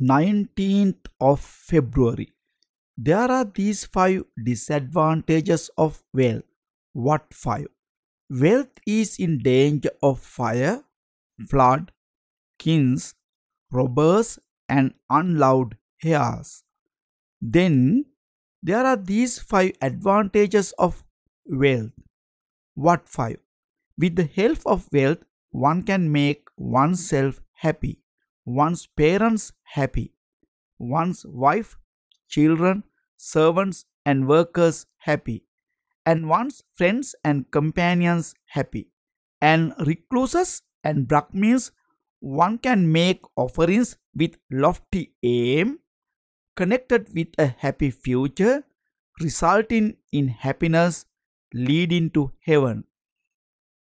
19th of February. There are these five disadvantages of wealth. What five? Wealth is in danger of fire, flood, kings, robbers, and unloved heirs. Then there are these five advantages of wealth. What five? With the help of wealth, one can make oneself happy, one's parents happy, one's wife, children, servants, and workers happy, and one's friends and companions happy. And recluses and Brahmins, one can make offerings with lofty aim, connected with a happy future, resulting in happiness leading to heaven.